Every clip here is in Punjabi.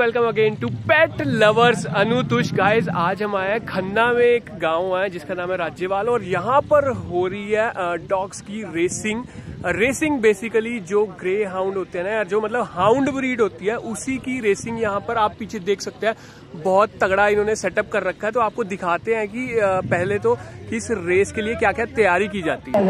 welcome again to pet lovers अनुतुष guys आज हम आए हैं खन्ना में एक गांव है जिसका नाम है राज्यवाल और यहाँ पर हो रही है डॉग्स की रेसिंग रेसिंग बेसिकली जो ग्रे हाउंड होते हैं ना यार जो मतलब हाउंड ब्रीड होती है उसी की रेसिंग यहाँ पर आप पीछे देख सकते हैं। बहुत तगड़ा इन्होंने सेटअप कर रखा है तो आपको दिखाते हैं कि पहले तो इस रेस के लिए क्या क्या तैयारी की जाती है।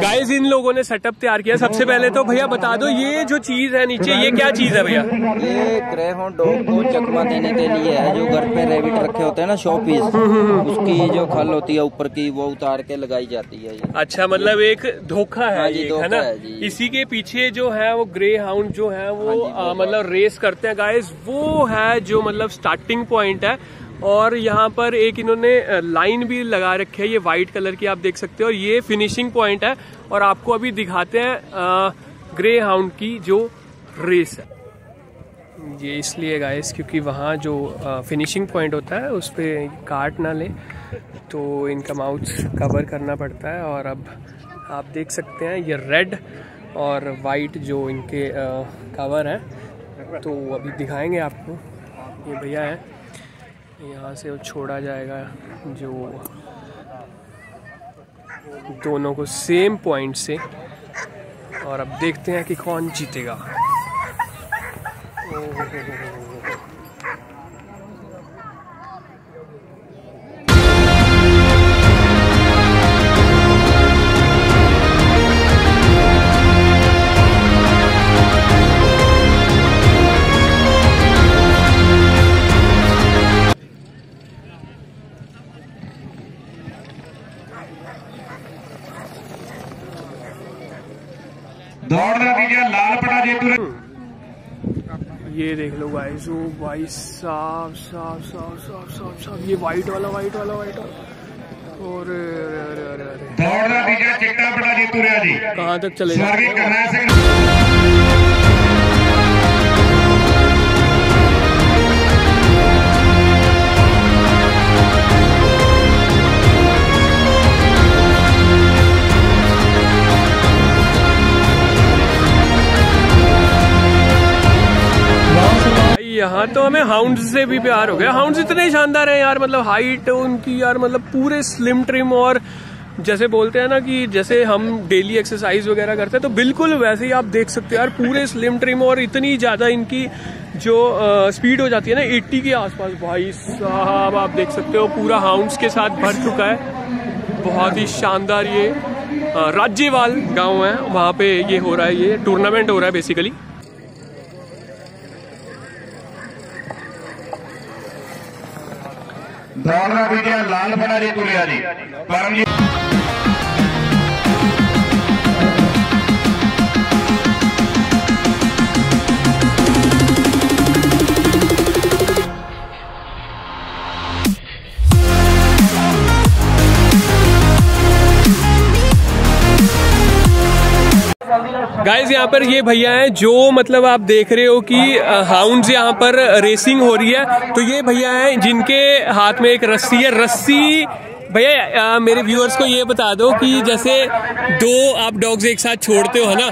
गाइस इन लोगों ने सेटअप तैयार किया। सबसे पहले तो भैया बता दो ये जो चीज़ है नीचे ये क्या चीज़ है भैया? ये ग्रेहॉन्ड डॉग को चकमा देने के लिए है जो घर पे रेबिट रखे होते हैं ना शो पीस उसकी जो खल होती है ऊपर की वो उतार के लगाई जाती है अच्छा मतलब एक धोखा है हाँ ये है ना? इसी के पीछे जो है वो ग्रे हाउंड जो है वो हाँ मतलब रेस करते हैं गाइस वो है जो मतलब स्टार्टिंग पॉइंट है। और यहाँ पर एक इन्होंने लाइन भी लगा रखी है ये व्हाइट कलर की आप देख सकते हो। और ये फिनिशिंग पॉइंट है। और आपको अभी दिखाते हैं ग्रे हाउंड की जो रेस है। ये इसलिए गाइस क्योंकि वहाँ जो फिनिशिंग पॉइंट होता है उस पर काट ना ले। तो इनका माउथ कवर करना पड़ता है। और अब आप देख सकते हैं, ये रेड और वाइट जो इनके कवर हैं। तो अभी दिखाएँगे आपको। ये भैया है। यहाँ से वो छोड़ा जाएगा जो दोनों को सेम पॉइंट से। और अब देखते हैं कि कौन जीतेगा। ਦੌੜ देख लो गाइस जो भाई साफ़ साफ़ साफ़ साफ़ साफ़ साफ़ ये वाइट वाला वाइट वाला वाइट वाला। और कहाँ तक चले जाए यहाँ तो हमें हाउंड से भी प्यार हो गया। हाउंड इतने शानदार हैं यार मतलब हाइट उनकी यार मतलब पूरे स्लिम ट्रिम और जैसे बोलते हैं ना कि जैसे हम डेली एक्सरसाइज वगैरह करते हैं तो बिल्कुल वैसे ही आप देख सकते हो यार, पूरे स्लिम ट्रिम और इतनी ज़्यादा इनकी जो स्पीड हो जाती है ना 80 के आसपास। भाई साहब, आप देख सकते हो, पूरा हाउंड्स के साथ भर चुका है। बहुत ही शानदार ये राज्यवाल गाँव है। वहाँ पे ये हो रहा है, ये टूर्नामेंट हो रहा है बेसिकली ਦੌੜ ਦਾ ਤੀਜਾ ਲਾਲ ਪਟਾ ਜੇਤੂ गाइज़ यहाँ पर ये भैया हैं जो मतलब आप देख रहे हो कि हाउंड्स यहाँ पर रेसिंग हो रही है। तो ये भैया हैं जिनके हाथ में एक रस्सी है। रस्सी, भैया मेरे व्यूअर्स को ये बता दो कि जैसे दो आप डॉग्स एक साथ छोड़ते हो, है ना?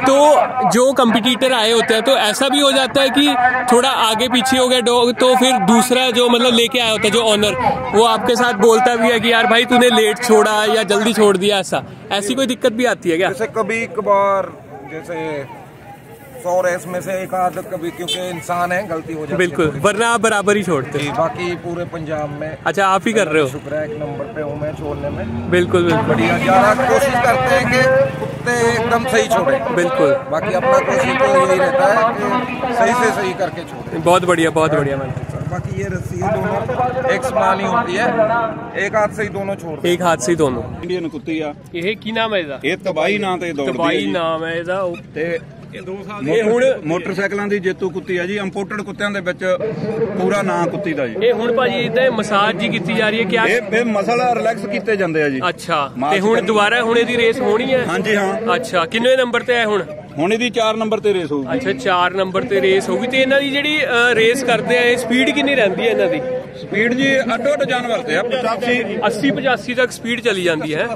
तो जो कंपटीटर आए होते हैं तो ऐसा भी हो जाता है कि थोड़ा आगे पीछे हो गया डॉग तो फिर दूसरा जो मतलब लेके आया होता है, जो ऑनर वो आपके साथ बोलता भी है कि, यार भाई, तूने लेट छोड़ा या जल्दी छोड़ दिया ऐसा। ऐसी कोई दिक्कत भी आती है क्या? जैसे कभी कभार जैसे सौ रेस में से एक आध कभी क्योंकि इंसान है गलती हो जाती है बिल्कुल वरना आप बराबर ही छोड़ते। जी, बाकी पूरे पंजाब में। अच्छा आप ही कर रहे हो? शुक्र है एक नंबर पे हूँ मैं छोड़ने में। बिल्कुल बिल्कुल। बढ़िया कोशिश करते हैं कि कुत्ते एकदम सही छोड़े। बिल्कुल। बाकी अपना कोशिश तो यही रहता है कि सही से सही करके छोड़े। बहुत बढ़िया बहुत बढ़िया मैम। बाकी ये रस्सी दोनों एक समान ही होती है एक हाथ से ही दोनों छोड़ते एक हाथ से ही दोनों ਇੰਡੀਅਨ ਕੁੱਤੀ ਆ ਇਹ ਕੀ ਨਾਮ ਹੈ ਇਹਦਾ ਇਹ ਤਬਾਈ ਨਾਂ ਤੇ ਦੌੜਦੀ ਤਬਾਈ ਹੈ ਜੀ। ਨਾਮ ਹੈ ਇਹਦਾ ਤੇ ਇਹ ਹੁਣ ਮੋਟਰਸਾਈਕਲਾਂ ਦੀ ਜੇਤੂ ਕੁੱਤੀ ਆ ਜੀ ਇੰਪੋਰਟਡ ਕੁੱਤਿਆਂ ਦੇ ਵਿੱਚ ਪੂਰਾ ਨਾਂ ਕੁੱਤੀ ਦਾ ਜੀ ਇਹ ਹੁਣ ਭਾਜੀ ਇਹਦੇ ਮਸਾਜ ਜੀ ਕੀਤੀ ਜਾ ਰਹੀ ਹੈ ਕਿਆ ਇਹ ਇਹ ਮਸਲ ਰਿਲੈਕਸ ਕੀਤੇ ਜਾਂਦੇ ਆ ਜੀ ਅੱਛਾ ਤੇ ਮਾਸਕ ਹੁਣ ਕਰਨੀ। ਦੁਬਾਰਾ ਹੁਣ ਇਹਦੀ ਰੇਸ ਹੋਣੀ ਹੈ ਹਾਂਜੀ ਹਾਂ ਅੱਛਾ ਕਿੰਨੇ ਨੰਬਰ ਤੇ ਹੈ ਹੁਣ ਹੁਣ ਇਹਦੀ 4 ਨੰਬਰ ਤੇ ਰੇਸ ਹੋਊਗੀ। ਅੱਛਾ 4 ਨੰਬਰ ਤੇ ਰੇਸ ਹੋਗੀ ਤੇ ਇਹਨਾਂ ਦੀ ਜਿਹੜੀ ਰੇਸ ਕਰਦੇ ਆ ਇਹ ਸਪੀਡ ਕਿੰਨੀ ਰਹਿੰਦੀ ਹੈ ਇਹਨਾਂ ਦੀ? ਸਪੀਡ ਜੀ ਅੱਡੋ ਅੱਡ ਜਾਨਵਰ ਤੇ ਆ 85 80 85 ਤੱਕ ਸਪੀਡ ਚਲੀ ਜਾਂਦੀ ਹੈ।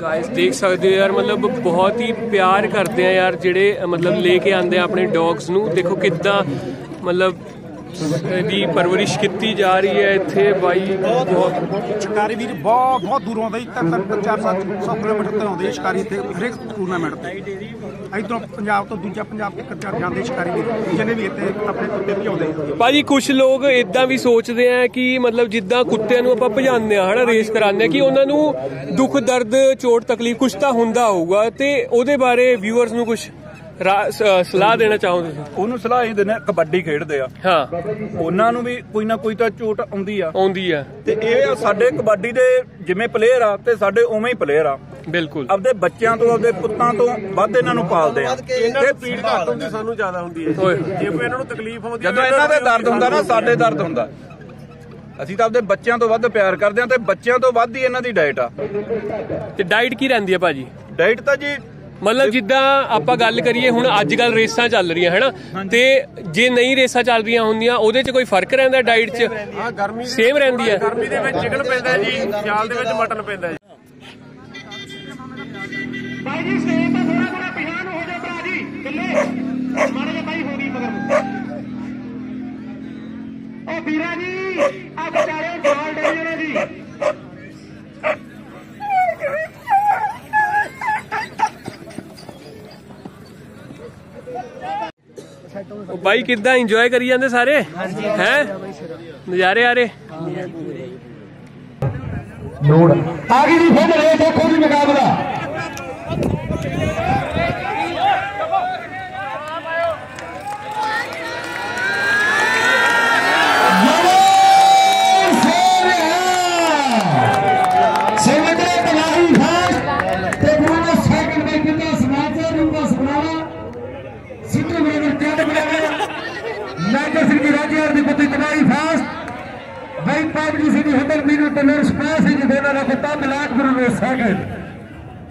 ਗਾਇਸ ਦੇਖ ਸਕਦੇ ਹੋ ਯਾਰ ਮਤਲਬ ਬਹੁਤ ਹੀ ਪਿਆਰ ਕਰਦੇ ਆ ਯਾਰ ਜਿਹੜੇ ਮਤਲਬ ਲੈ ਕੇ ਆਂਦੇ ਆ ਆਪਣੇ ਡੌਗਸ ਨੂੰ। ਦੇਖੋ ਕਿੱਦਾਂ ਮਤਲਬ ਇਹਦੀ ਪਰਵਰਿਸ਼ ਕੀਤੀ ਜਾ ਰਹੀ ਹੈ ਇੱਥੇ ਬਾਈ। ਬਹੁਤ ਸ਼ਿਕਾਰੀ ਵੀਰ ਬਹੁਤ ਬਹੁਤ ਦੂਰੋਂ ਆਉਂਦੇ ਜੀ ਚਾਰ ਸੱਤ ਸੌ ਕਿਲੋਮੀਟਰ ਤੋਂ ਆਉਂਦੇ ਸ਼ਿਕਾਰੀ ਇੱਥੇ ਹਰੇਕ ਟੂਰਨਾਮੈਂਟ ਤੇ। ਇਧਰੋਂ ਪੰਜਾਬ ਤੋਂ ਦੂਜਾ ਪੰਜਾਬ ਤੱਕ ਜਾਂਦੇ ਸ਼ਿਕਾਰੀ ਵੀਰ ਜਿਹਨੇ ਵੀ ਇੱਥੇ ਆਪਣੇ ਕੁੱਤੇ ਭਜਾਉਂਦੇ ਭਾਜੀ ਕੁਝ ਲੋਕ ਇਦਾਂ ਵੀ ਸੋਚਦੇ ਆ ਕਿ ਮਤਲਬ ਜਿੱਦਾਂ ਕੁੱਤਿਆਂ ਨੂੰ ਆਪਾਂ ਭਜਾਉਂਦੇ ਆ ਹਨਾ ਰੇਸ ਕਰਾਉਂਦੇ ਆ ਕਿ ਉਹਨਾਂ ਨੂੰ ਦੁੱਖ ਦਰਦ ਚੋਟ ਤਕਲੀਫ ਕੁਝ ਤਾਂ ਹੁੰਦਾ ਹੋਊਗਾ ਤੇ ਉਹਦੇ ਬਾਰੇ ਵਿਊਅਰਸ ਨੂੰ ਕੁਝ ਸਲਾਹ ਦੇਣਾ ਚਾਹੋ ਤੁਸੀਂ ਉਹਨੂੰ ਸਲਾਹ ਇਹ ਦਿੰਦੇ ਕਬੱਡੀ ਖੇਡਦੇ ਆ। ਹਾਂ। ਉਹਨਾਂ ਨੂੰ ਵੀ ਕੋਈ ਨਾ ਕੋਈ ਤਾਂ ਚੋਟ ਆਉਂਦੀ ਆ। ਆਉਂਦੀ ਆ। ਤੇ ਇਹ ਆ ਸਾਡੇ ਕਬੱਡੀ ਦੇ ਜਿਵੇਂ ਪਲੇਅਰ ਆ ਤੇ ਸਾਡੇ ਉਵੇਂ ਹੀ ਪਲੇਅਰ ਆ। ਬਿਲਕੁਲ। ਆਪਦੇ ਬੱਚਿਆਂ ਤੋਂ ਆਪਦੇ ਪੁੱਤਾਂ ਤੋਂ ਵੱਧ ਇਹਨਾਂ ਨੂੰ ਪਾਲਦੇ ਆ। ਇਹਨਾਂ ਨੂੰ ਪੀੜ ਘੱਟ ਹੁੰਦੀ ਸਾਨੂੰ ਜ਼ਿਆਦਾ ਹੁੰਦੀ ਹੈ। ਜੇ ਕੋਈ ਇਹਨਾਂ ਨੂੰ ਤਕਲੀਫ ਹੁੰਦੀ ਜਦੋਂ ਇਹਨਾਂ ਦੇ ਦਰਦ ਹੁੰਦਾ ਨਾ ਸਾਡੇ ਦਰਦ ਹੁੰਦਾ। ਅਸੀਂ ਤਾਂ ਆਪਦੇ ਬੱਚਿਆਂ ਤੋਂ ਵੱਧ ਪਿਆਰ ਕਰਦੇ ਆ ਤੇ ਬੱਚਿਆਂ ਤੋਂ ਵੱਧ ਹੀ ਇਹਨਾਂ ਦੀ ਡਾਈਟ ਆ। ਤੇ ਡਾਈਟ ਕੀ ਰਹਿੰਦੀ ਆ ਭਾਜੀ? ਡਾਈਟ ਤਾਂ ਜੀ ਮਤਲਬ ਜਿੱਦਾਂ ਆਪਾਂ ਗੱਲ ਕਰੀਏ ਹੁਣ ਅੱਜ ਕੱਲ ਰੇਸਾਂ ਚੱਲ ਰਹੀਆਂ ਹੈਨਾ? ਤੇ ਜੇ ਨਹੀਂ ਰੇਸਾਂ ਚੱਲ ਰਹੀਆਂ ਹੁੰਦੀਆਂ ਉਹਦੇ 'ਚ ਕੋਈ ਫ਼ਰਕ ਰਹਿੰਦਾ ਡਾਈਟ 'ਚ? ਹਾਂ ਗਰਮੀ ਸੇਮ ਰਹਿੰਦੀ ਹੈ। ਗਰਮੀ ਦੇ ਵਿੱਚ ਚਿਕਨ ਪੈਂਦਾ ਜੀ ਸਿਆਲ ਦੇ ਵਿੱਚ ਮਟਨ ਪੈਂਦਾ ਜੀ। ਭਾਈ ਜੀ ਸਟੇਜ ਤੋਂ ਥੋੜਾ ਥੋੜਾ ਪਿਛਾਂ ਨੂੰ ਹੋ ਜਾਓ ਭਰਾ ਜੀ ਕਿੱਲੇ। ਮਾੜੇ ਜਿਹਾ ਬਾਈ ਹੋ ਗਈ ਮਗਰ। ਉਹ ਵੀਰਾ ਜੀ ਆ ਵਿਚਾਰੇ ਗਾਲ ਡੇਰੀ ਨੇ ਜੀ ਉਹ ਬਾਈ ਕਿੱਦਾਂ ਇੰਜੋਏ ਕਰੀ ਜਾਂਦੇ ਸਾਰੇ? ਹੈ? ਨਜ਼ਾਰੇ ਆ ਰਹੇ? ਆਗੇ ਦੀ ਫਿਰ ਦੇਖੋ ਜੀ ਮੁਕਾਬਲਾ। ਤੇ ਦੇ ਨਾਲ ਕੁੱਤਾ ਮਲਾਕ ਗੁਰੂ ਨੇ ਸੈਕਿੰਡ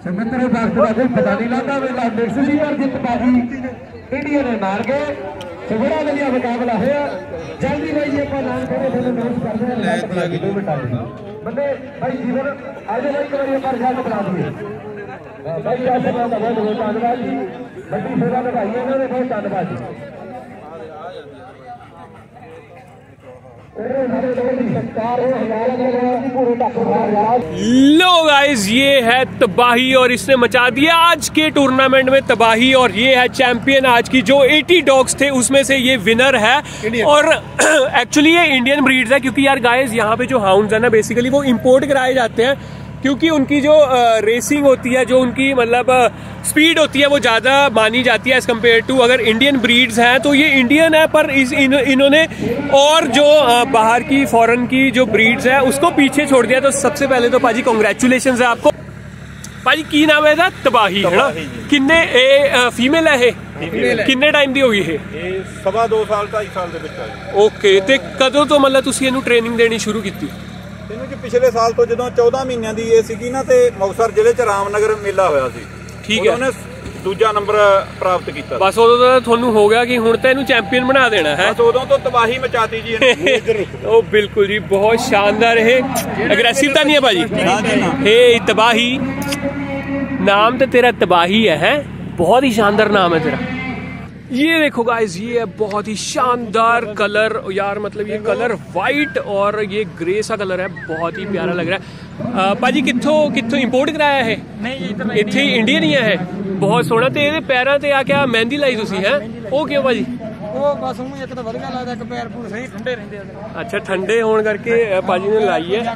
ਸਮੁੰਦਰ ਵਕਤ ਦਾ ਕੋਈ ਪਤਾ ਨਹੀਂ ਲੱਗਦਾ ਵੇਲਾ ਮਿਕਸ ਸੀ ਪਰ ਜਿੱਤ ਬਾਜੀ ਇੰਡੀਆ ਨੇ ਮਾਰ ਗਏ। ਤੇ ਬੜਾ ਵਧੀਆ ਮੁਕਾਬਲਾ ਹੋਇਆ। ਜਲਦੀ ਬਾਈ ਜੀ ਆਪਾਂ ਐਲਾਨ ਕਰੇ ਤੁਹਾਨੂੰ ਅਨਾਉਂਸ ਕਰਦੇ ਹਾਂ ਲੈ ਬਣਾ ਕੇ 2 ਮਿੰਟਾਂ ਦੇ ਬੰਦੇ ਬਾਈ ਜੀਵਨ ਆਜੋ ਬਾਈ ਇੱਕ ਵਾਰੀ ਆਪਾਂ ਰਿਜ਼ਲਟ ਬਣਾ ਦਈਏ। ਬਾਈ ਆਸ਼ੀਰਵਾਦ ਦਾ ਬਹੁਤ ਬਹੁਤ ਧੰਨਵਾਦ ਜੀ। ਵੱਡੀ ਸੇਵਾ ਨਿਭਾਈ ਉਹਨਾਂ ਨੇ ਬਹੁਤ ਧੰਨਵਾਦ ਜੀ। लो गाइस ये है तबाही और इसने मचा दिया आज के टूर्नामेंट में तबाही और ये है चैंपियन आज की जो 80 डॉग्स थे उसमें से ये विनर है। और एक्चुअली ये इंडियन ब्रीड्स है क्योंकि यार गाइस यहाँ पे जो हाउंड है ना बेसिकली वो इंपोर्ट कराए जाते हैं। क्योंकि उनकी जो रेसिंग होती है जो उनकी मतलब स्पीड होती है वो ज़्यादा मानी जाती है एज कम्पेयर टू अगर इंडियन ब्रीड्स हैं तो ये इंडियन है पर इस इन, इन्होंने और जो अ, बाहर की फॉरेन की जो ब्रीड्स है उसको पीछे छोड़ दिया तो सबसे पहले तो पाजी कॉन्ग्रेचुलेशन है आपको ਭਾਜੀ ਕੀ ਨਾਮ ਹੈ ਇਹਦਾ ਤਬਾਹੀ ਹੈ ਨਾ ਕਿੰਨੇ ਇਹ ਫੀਮੇਲ ਹੈ ਇਹ ਕਿੰਨੇ ਟਾਈਮ ਦੀ ਹੋਈ ਇਹ ਇਹ ਸਵਾ 2 ਸਾਲ 2.5 ਸਾਲ ਦੇ ਵਿੱਚ ਆ ਜੀ ਓਕੇ ਤੇ ਕਦੋਂ ਤੋਂ ਮਤਲਬ ਤੁਸੀਂ ਇਹਨੂੰ ਟ੍ਰੇਨਿੰਗ ਦੇਣੀ ਸ਼ੁਰੂ ਕੀਤੀ ਇਹਨੂੰ ਜੀ ਪਿਛਲੇ ਸਾਲ ਤੋਂ ਜਦੋਂ 14 ਮਹੀਨਿਆਂ ਦੀ ਇਹ ਸੀਗੀ ਨਾ ਤੇ ਮੌਸਰ ਜ਼ਿਲ੍ਹੇ ਚ ਰਾਮਨਗਰ ਮੇਲਾ ਹੋਇਆ ਸੀ। ਠੀਕ ਹੈ। ਉਹਨੇ ਦੂਜਾ ਨੰਬਰ ਪ੍ਰਾਪਤ ਕੀਤਾ। ਬਸ ਉਦੋਂ ਤਾਂ ਤੁਹਾਨੂੰ ਹੋ ਗਿਆ ਕਿ ਹੁਣ ਤਾਂ ਇਹਨੂੰ ਚੈਂਪੀਅਨ ਬਣਾ ਦੇਣਾ ਹੈ। ਬਸ ਉਦੋਂ ਤੋਂ ਤਬਾਹੀ ਮਚਾਤੀ ਜੀ ਇਹਨੇ। ਉਹ ਬਿਲਕੁਲ ਜੀ ਬਹੁਤ ਸ਼ਾਨਦਾਰ ਇਹ। ਅਗਰੈਸਿਵ ਤਾਂ ਨਹੀਂ ਹੈ ਭਾਜੀ? ਇਹ ਤਬਾਹੀ। ਨਾਮ ਤੇ ਤੇਰਾ ਤਬਾਹੀ ਹੈ? ਬਹੁਤ ਹੀ ਸ਼ਾਨਦਾਰ ਨਾਮ ਹੈ ਤੇਰਾ। ये देखो गाइस ये है बहुत ही शानदार कलर यार मतलब ये कलर वाइट और ये ग्रे सा कलर है बहुत ही प्यारा लग रहा है ਅਹ ਭਾਜੀ ਕਿੱਥੋਂ ਕਿੱਥੋਂ ਇੰਪੋਰਟ ਕਰਾਇਆ ਹੈ ਨਹੀਂ ਇੱਥੇ ਹੀ ਇੰਡੀਅਨ ਹੀ ਹੈ ਇਹ ਬਹੁਤ ਸੋਹਣਾ ਤੇ ਇਹਦੇ ਪੈਰਾਂ ਤੇ ਆ ਕੇ ਆਹ ਮਹਿੰਦੀ ਲਾਈ ਤੁਸੀਂ ਹੈ ਉਹ ਕਿਉਂ ਭਾਜੀ ਉਹ ਬਸ ਉਹ ਇੱਕ ਤਾਂ ਵਧੀਆ ਲੱਗਦਾ ਇੱਕ ਪੈਰ ਪੂਰ ਸਹੀ ਠੰਡੇ ਰਹਿੰਦੇ ਆ ਅੱਛਾ ਠੰਡੇ ਹੋਣ ਕਰਕੇ ਅਹ ਭਾਜੀ ਨੇ ਲਾਈ ਹੈ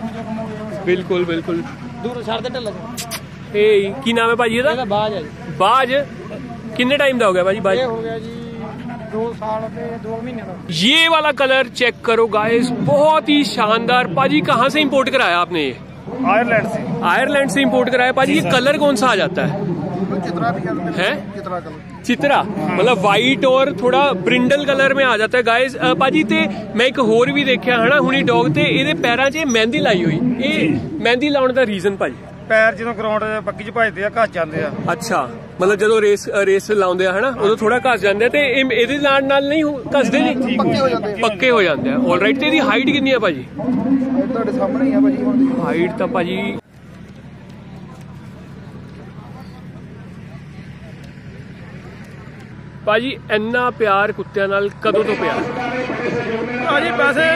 ਬਿਲਕੁਲ ਬਿਲਕੁਲ ਦੂਰ ਛੱਡ ਦੇ ਢੱਲ ਇਹ ਕੀ ਨਾਮ ਹੈ ਭਾਜੀ ਇਹਦਾ ਇਹਦਾ ਬਾਜ ਹੈ ਜੀ ਬਾਜ कितने टाइम का हो गया भाजी भाजी हो गया जी दो साल दो महीने ये वाला कलर चेक करो गाइस बहुत ही शानदार। पाजी कहाँ से इंपोर्ट कराया आपने ये? आयरलैंड से। आयरलैंड से इंपोर्ट कराया। पाजी ये कलर कौन सा आ जाता है? चित्रा चित्रा मतलब वाइट और थोड़ा ब्रिंडल कलर में आ जाता है गाइस पाजी ते मैं एक होर भी देखਿਆ ਹਨਾ ਹੁਣੀ ਡੌਗ ਤੇ ਇਹਦੇ ਪੈਰਾਂ 'ਚ ਮਹਿੰਦੀ ਲਾਈ ਹੋਈ ਇਹ ਮਹਿੰਦੀ ਲਾਉਣ ਦਾ ਰੀਜ਼ਨ ਭਾਜੀ ਪੈਰ ਜਦੋਂ ਗਰਾਊਂਡ ਪੱਕੀ 'ਚ ਭੱਜਦੇ ਆ ਘੱਟ ਜਾਂਦੇ ਆ ਅੱਛਾ ਮਤਲਬ ਜਦੋਂ ਰੇਸ ਰੇਸ ਲਾਉਂਦੇ ਆ ਹਨਾ ਉਦੋਂ ਥੋੜਾ ਘਸ ਜਾਂਦਾ ਤੇ ਇਹ ਇਹਦੇ ਨਾਲ ਨਾਲ ਨਹੀਂ ਘਸਦੇ ਨਹੀਂ। ਪੱਕੇ ਹੋ ਜਾਂਦੇ ਆ। ਆਲਰਾਈਟ ਤੇ ਇਹਦੀ ਹਾਈਟ ਕਿੰਨੀ ਆ ਭਾਜੀ? ਤੁਹਾਡੇ ਸਾਹਮਣੇ ਹੀ ਆ ਭਾਜੀ ਹੁਣ। ਹਾਈਟ ਤਾਂ ਭਾਜੀ ਭਾਜੀ ਇੰਨਾ ਪਿਆਰ ਕੁੱਤਿਆਂ ਨਾਲ ਕਦੋਂ ਤੋਂ ਪਿਆਰ ਭਾਜੀ ਵੈਸੇ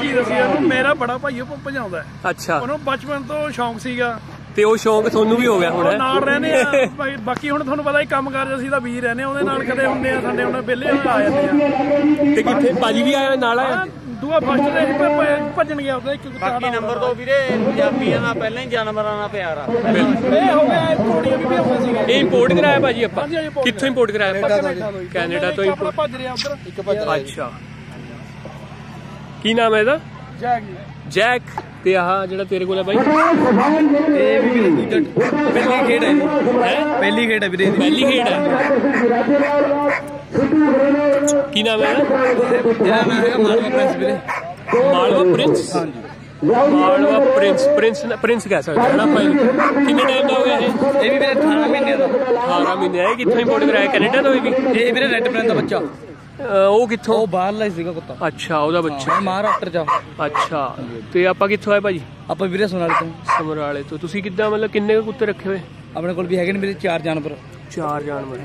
ਕੀ ਦੱਸਿਆ ਮੇਰਾ ਬੜਾ ਭਾਈਓ ਭਜਾਉਂਦਾ ਅੱਛਾ। ਉਹਨੂੰ ਬਚਪਨ ਤੋਂ ਸ਼ੌਂਕ ਸੀਗਾ। ਤੇ ਉਹ ਸ਼ੌਂਕ ਤੁਹਾਨੂੰ ਵੀ ਹੋ ਗਿਆ ਹੁਣ? ਨਾਲ ਰਹਿੰਦੇ ਆ ਬਾਈ- ਬਾਕੀ ਹੁਣ ਤੁਹਾਨੂੰ ਪਤਾ ਹੀ ਕੰਮ ਕਾਰ ਅਸੀਂ ਤਾਂ ਵੀਰ ਰਹਿੰਦੇ ਆ, ਉਹਦੇ ਨਾਲ ਕਦੇ ਹੁੰਦੇ ਆ ਸਾਡੇ ਹੁਣ ਵਿਹਲੇ ਆ ਜਾਂਦੇ ਆ। ਤੇ ਕਿੱਥੇ? ਭਾਜੀ ਵੀ ਆਇਆ ਨਾਲ ਆਇਆ? ਦੂਆ ਫਸਟ ਦੇ ਭੱਜਣ ਗਿਆ ਉਹਦਾ ਇੱਕ ਬਾਕੀ ਨੰਬਰ ਦੋ ਵੀਰੇ ਪੰਜਾਬੀਆਂ ਨਾਲ ਪਹਿਲਾਂ ਹੀ ਜਾਨਵਰਾਂ ਨਾਲ ਪਿਆਰ ਆ। ਇਹ ਹੋ ਗਿਆ ਇਹ ਘੋੜੀਆਂ ਵੀ ਭਜਾਉਂਦੇ ਸੀਗੇ। ਇਹ ਇੰਪੋਰਟ ਕਰਾਇਆ ਭਾਜੀ ਆਪਾਂ? ਕਿੱਥੋਂ ਇੰਪੋਰਟ ਕਰਾਇਆ? ਕੈਨੇਡਾ ਤੋਂ ਇੰਪੋਰਟ ਭੱਜ ਰਿਹਾ ਉਧਰ। ਇੱਕ ਅੱਛਾ। ਕੀ ਨਾਮ ਹੈ ਇਹਦਾ? ਜਾਗੀ ਜੈਕ। ਤੇ ਆਹ ਜਿਹੜਾ ਤੇਰੇ ਕੋਲ ਹੈ ਬਾਈ? ਇਹ ਵੀ ਵੀਰੇ ਦੂਜਾ ਪਹਿਲੀ ਖੇਡ ਹੈ ਹੈ? ਪਹਿਲੀ ਖੇਡ ਹੈ ਵੀਰੇ ਪਹਿਲੀ ਖੇਡ ਹੈ। ਕੀ ਨਾਮ ਹੈ ਇਹਦਾ? ਜਿਹੜਾ ਨਾਮ ਹੈਗਾ ਮਾਲਵਾ ਪ੍ਰਿੰਸ ਵੀਰੇ। Malwa prince? Malwa prince. Prince prince ਕਹਿ ਸਕਦੇ ਹਾਂ ਨਾ ਇਹਨੂੰ। ਕਿੰਨੇ ਟਾਈਮ ਦਾ ਹੋ ਗਿਆ ਇਹ? ਇਹ ਵੀ ਵੀਰੇ 18 ਮਹੀਨੇ ਦਾ। 18 ਮਹੀਨੇ ਹੈ ਕਿੱਥੋਂ ਇੰਪੋਰਟ ਕਰਾਇਆ? ਕੈਨੇਡਾ ਤੋਂ ਇਹ ਵੀ ਇਹ ਵੀਰੇ ਰੈੱਡ ਪ੍ਰਿੰਸ ਦਾ ਬੱਚਾ। ਉਹ ਕਿੱਥੋਂ? ਉਹ ਬਾਹਰਲਾ ਹੀ ਸੀਗਾ ਕੁੱਤਾ। ਅੱਛਾ ਉਹਦਾ ਬੱਚਾ। ਮਹਾਰਾਸ਼ਟਰ ਚ। ਅੱਛਾ ਤੇ ਆਪਾਂ ਕਿੱਥੋਂ ਆਏ ਭਾਜੀ? ਆਪਾਂ ਵੀਰੇ ਸੁਨਾਲੇ ਤੋਂ। ਸਮਰਾਲੇ ਤੋਂ। ਤੁਸੀਂ ਕਿੱਦਾਂ ਮਤਲਬ ਕਿੰਨੇ ਕੁੱਤੇ ਰੱਖੇ ਹੋਏ? ਆਪਣੇ ਕੋਲ ਵੀ ਹੈਗੇ ਨੇ ਵੀਰੇ ਚਾਰ ਜਾਨਵਰ। ਚਾਰ ਜਾਨਵਰ।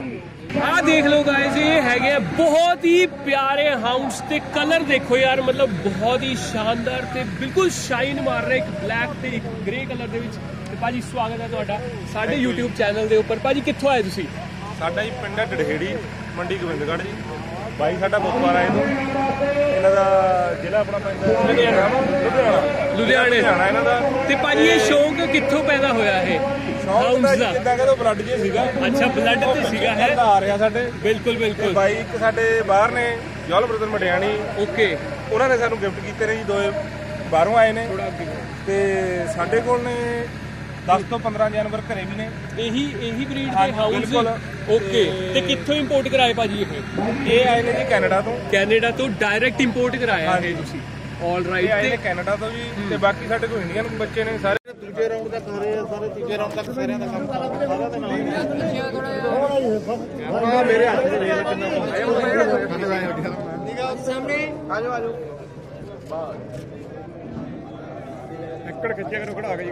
ਆ ਦੇਖ ਲਓ ਗਾਇਸ ਇਹ ਹੈਗੇ ਆ ਬਹੁਤ ਹੀ ਪਿਆਰੇ ਹਾਊਸ ਤੇ ਕਲਰ ਦੇਖੋ ਯਾਰ ਮਤਲਬ ਬਹੁਤ ਹੀ ਸ਼ਾਨਦਾਰ ਤੇ ਬਿਲਕੁਲ ਸ਼ਾਈਨ ਮਾਰ ਰਿਹਾ ਇੱਕ ਬਲੈਕ ਤੇ ਇੱਕ ਗ੍ਰੇ ਕਲਰ ਦੇ ਵਿੱਚ। ਤੇ ਭਾਜੀ ਸਵਾਗਤ ਹੈ ਤੁਹਾਡਾ ਸਾਡੇ YouTube ਚੈਨਲ ਦੇ ਉੱਪਰ। ਭਾਜੀ ਕਿੱਥੋਂ ਆਏ ਤੁਸੀਂ? ਸਾਡਾ ਜੀ ਪਿੰਡ ਹੈ ਡੜਹੇੜੀ ਮੰਡੀ ਗੋਬਿੰਦਗੜ੍ਹ ਜੀ। ਬਾਈ ਸਾਡਾ ਬੁੱਧਵਾਰ ਆਏ ਤੋਂ ਇਹਨਾਂ ਦਾ ਜ਼ਿਲ੍ਹਾ ਆਪਣਾ ਪੈਂਦਾ ਲੁਧਿਆਣਾ। ਲੁਧਿਆਣਾ। ਲੁਧਿਆਣੇ। ਲੁਧਿਆਣਾ ਇਹਨਾਂ ਦਾ। ਤੇ ਭਾਜੀ ਇਹ ਸ਼ੌਂਕ ਕਿੱਥੋਂ ਪੈਦਾ ਹੋਇਆ ਇਹ? ਸ਼ੌਂਕ ਦਾ। ਜਿੱਦਾਂ ਕਹਿੰਦੇ ਬਲੱਡ ਜੇ ਸੀਗਾ। ਅੱਛਾ ਬਲੱਡ ਤੇ ਸੀਗਾ ਹੈ? ਆ ਰਿਹਾ ਸਾਡੇ। ਬਿਲਕੁਲ ਬਿਲਕੁਲ। ਬਾਈ ਇੱਕ ਸਾਡੇ ਬਾਹਰ ਨੇ ਜੌਲ ਬ੍ਰਦਰ ਮਟਿਆਣੀ। ਓਕੇ। ਉਹਨਾਂ ਨੇ ਸਾਨੂੰ ਗਿਫਟ ਕੀਤੇ ਨੇ ਜੀ ਦੋ ਬਾਹਰੋਂ ਆਏ ਨੇ। ਤੇ ਸਾਡੇ ਕੋਲ ਨੇ 10 ਤੋਂ 15 ਜਾਨਵਰ ਘਰੇ ਵੀ ਨੇ। ਇਹੀ ਇਹੀ ਬਰੀਡ ਦੇ ਹਾਂਜੀ, ਹਾਊਸ ਬਿਲਕੁਲ। ਓਕੇ ਤੇ ਕਿੱਥੋਂ ਇੰਪੋਰਟ ਕਰਾਏ ਭਾਜੀ ਇਹ? ਇਹ ਆਏ ਨੇ ਜੀ ਕੈਨੇਡਾ ਤੋਂ। ਕੈਨੇਡਾ ਤੋਂ ਡਾਇਰੈਕਟ ਇੰਪੋਰਟ ਕਰਾਇਆ। ਹਾਂਜੀ। ਤੁਸੀਂ। ਆਲ ਇਹ ਰਾਈਟ ਆਏ ਨੇ ਤੇ ਕੈਨੇਡਾ ਤੋਂ ਜੀ ਤੇ ਬਾਕੀ ਸਾਡੇ ਕੋਲ ਇੰਡੀਅਨ ਬੱਚੇ ਨੇ ਸਾਰੇ। ਦੂਜੇ ਰਾਉਂਡ ਤੱਕ ਸਾਰੇ ਸਾਰੇ ਤੀਜੇ ਰਾਉਂਡ ਤੱਕ ਸਾਰਿਆਂ ਦਾ ਕੰਮ ਸਾਰਿਆਂ ਦੇ ਨਾਲ ਹਾਂ ਮੇਰੇ ਹੱਥ ਦੇ ਲੈ ਕਿੰਨਾ ਆਜੋ ਆਜੋ। ਇੱਕੜ ਖਿੱਚਿਆ ਕਰੋ ਖੜਾ ਕੇ ਜੀ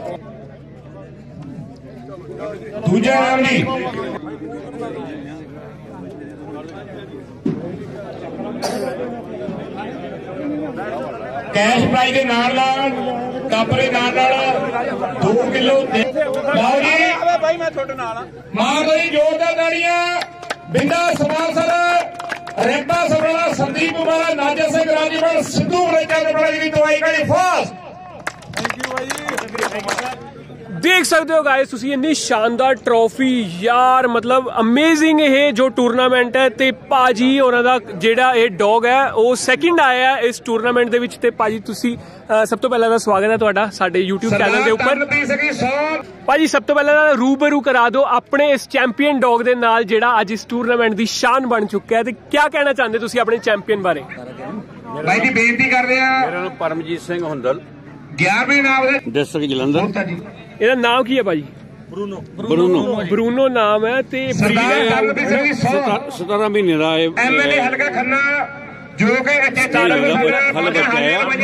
ਦੂਜਾ ਨਾਮ ਜੀ। ਕੈਸ਼ ਪ੍ਰਾਈਜ਼ ਦੇ ਨਾਲ ਨਾਲ ਕੱਪ ਨਾਲ ਨਾਲ 2 ਕਿਲੋ ਲਓ ਜੀ। ਬਾਈ ਮੈਂ ਤੁਹਾਡੇ ਨਾਲ ਆ ਮਾਰ ਲਈ ਜੋਰਦਾਰ ਤਾੜੀਆਂ ਬਿੰਦਾ ਸਮਾਸਰ ਰੇਪਾ ਸਬਲਾ ਸੰਦੀਪ ਵਾਲਾ ਨਾਜਰ ਸਿੰਘ ਰਾਜੀਵਾਲ ਸਿੱਧੂ ਰੇਜਾ ਦੇ ਬੜਾ ਦਵਾਈ ਗੜੀ ਫਾਸਟ। ਦੇਖ ਸਕਦੇ ਹੋ ਗਾਇਸ ਤੁਸੀਂ ਇੰਨੀ ਸ਼ਾਨਦਾਰ ਟਰੋਫੀ ਯਾਰ ਮਤਲਬ ਅਮੇਜ਼ਿੰਗ ਇਹ ਜੋ ਟੂਰਨਾਮੈਂਟ ਹੈ ਤੇ ਪਾਜੀ ਉਹਨਾਂ ਦਾ ਜਿਹੜਾ ਇਹ ਡੌਗ ਹੈ ਉਹ ਸੈਕਿੰਡ ਆਇਆ ਹੈ ਇਸ ਟੂਰਨਾਮੈਂਟ ਦੇ ਵਿੱਚ ਤੇ ਪਾਜੀ ਤੁਸੀਂ ਸਭ ਤੋਂ ਪਹਿਲਾਂ ਦਾ ਸਵਾਗਤ ਹੈ ਤੁਹਾਡਾ ਸਾਡੇ YouTube ਚੈਨਲ ਦੇ ਉੱਪਰ। ਪੀ ਸਕੀ 100 ਭਾਜੀ ਸਭ ਤੋਂ ਪਹਿਲਾਂ ਰੂਬਰੂ ਕਰਾ ਦਿਓ ਆਪਣੇ ਇਸ ਚੈਂਪੀਅਨ ਡੌਗ ਦੇ ਨਾਲ ਜਿਹੜਾ ਅੱਜ ਇਸ ਟੂਰਨਾਮੈਂਟ ਦੀ ਸ਼ਾਨ ਬਣ ਚੁੱਕਾ ਹੈ ਤੇ ਕੀ ਕਹਿਣਾ ਚਾਹੁੰਦੇ ਤੁਸੀਂ ਆਪਣੇ ਚੈਂਪੀਅਨ ਬਾਰੇ? ਬਾਈ ਜੀ ਬੇਨਤੀ ਕਰਦੇ ਆ। ਮੇਰਾ ਨਾਮ ਪਰਮਜੀਤ ਸਿੰਘ ਹੁੰਦਲ। 11ਵੇਂ ਨਾਮ ਦੇ ਡਿਸਟ੍ਰਿਕਟ ਜਲੰਧਰ। ਇਹਦਾ ਨਾਮ ਕੀ ਹੈ ਭਾਜੀ? ਬਰੂਨੋ। ਬਰੂਨੋ। ਨਾਮ ਹੈ ਤੇ 100 17 ਮਹੀਨੇ ਦਾ ਇਹ ਐਮਐਲਏ ਹਲਕਾ ਖੰਨਾ ਜੋ ਕਿ।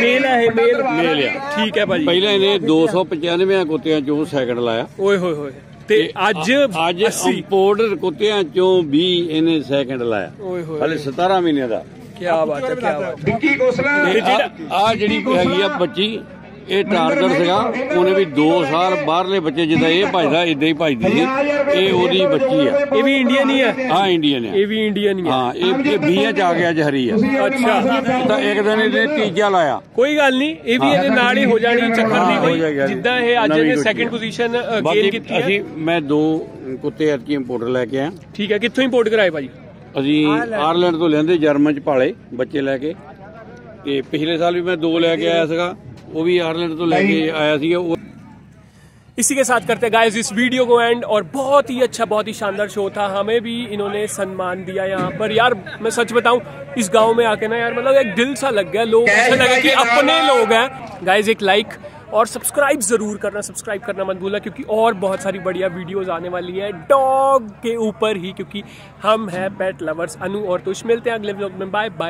ਮੇਲ ਹੈ ਮੇਲ ਮੇਲ। ਆ। ਠੀਕ ਹੈ ਭਾਜੀ। ਪਹਿਲਾਂ ਇਹਨੇ 295 ਕੁੱਤਿਆਂ ਚੋਂ ਸੈਕਿੰਡ ਲਾਇਆ। ਓਏ ਹੋਏ ਹੋਏ। ਤੇ ਅੱਜ ਅੱਜ 80 ਇੰਪੋਰਟਡ ਕੁੱਤਿਆਂ ਚੋਂ 20 ਇਹਨੇ ਸੈਕਿੰਡ ਲਾਇਆ। ਓਏ ਹੋਏ। ਹਲੇ 17 ਮਹੀਨੇ ਦਾ। ਕੀ ਬਾਤ ਹੈ ਕੀ ਬਾਤ ਹੈ। ਵਿੱਕੀ ਗੋਸਲਾ ਆ ਜਿਹੜੀ ਹੈਗੀ ਆ ਬੱਚੀ ਇਹ ਟਾਰਗਟ ਸੀਗਾ ਉਹਨੇ ਵੀ 2 ਸਾਲ ਬਾਹਰਲੇ ਬੱਚੇ ਜਿੱਦਾਂ ਇਹ ਭਜਦਾ ਇਦਾਂ ਹੀ ਭਜਦੀ ਸੀ। ਇਹ ਉਹਦੀ ਬੱਚੀ ਆ। ਇਹ ਵੀ ਇੰਡੀਅਨ ਹੀ ਹੈ ਆ ਇੰਡੀਅਨ ਆ। ਇਹ ਵੀ ਇੰਡੀਅਨ ਹੀ ਹੈ ਹਾਂ ਇਹ ਇਹ 20 ਚ ਆ ਗਿਆ ਅੱਜ ਹਰੀ ਆ। ਅੱਛਾ। ਤਾਂ ਇੱਕ ਦਿਨ ਇਹਨੇ ਤੀਜਾ ਲਾਇਆ। ਕੋਈ ਗੱਲ ਨਹੀਂ ਇਹ ਵੀ ਇਹਦੇ ਨਾਲ ਹੀ ਹੋ ਜਾਣੀ ਚੱਕਰ ਹਾਂ, ਦੀ ਹੋ ਕੋਈ। ਜਿੱਦਾਂ ਇਹ ਅੱਜ ਇਹਨੇ ਸੈਕਿੰਡ। ਪੋਜੀਸ਼ਨ ਗੇਨ ਕੀਤੀ ਹੈ। ਅਸੀਂ ਮੈਂ ਦੋ ਕੁੱਤੇ ਐਤਕੀ ਇੰਪੋਰਟ ਲੈ ਕੇ ਆਇਆ। ਠੀਕ ਹੈ ਕਿੱਥੋਂ ਇੰਪੋਰਟ ਕਰਾਏ ਭਾਜੀ? ਅਸੀਂ ਆਇਰਲੈਂਡ ਤੋਂ ਲੈਂਦੇ ਜਰਮਨ ਚ ਪਾਲੇ ਬੱਚੇ ਲੈ ਕੇ। ਤੇ ਪਿਛਲੇ ਸਾਲ ਵੀ ਮੈਂ ਦੋ ਲੈ ਕੇ ਆਇਆ ਸੀਗਾ। वो भी आयरलैंड तो लेके आया थी वो इसी के साथ करते गाइस इस वीडियो को एंड और बहुत ही अच्छा बहुत ही शानदार शो था। हमें भी इन्होंने सम्मान दिया यहाँ पर। यार मैं सच बताऊँ इस गाँव में आके ना यार मतलब एक दिल सा लग गया। लोग ऐसा लगा कि अपने लोग हैं। गाइस एक लाइक और सब्सक्राइब ज़रूर करना सब्सक्राइब करना मत भूलना क्योंकि और बहुत सारी बढ़िया वीडियोज़ आने वाली है डॉग के ऊपर ही क्योंकि हम हैं पेट लवर्स अनु और तुष मिलते हैं अगले ब्लॉग में। Bye bye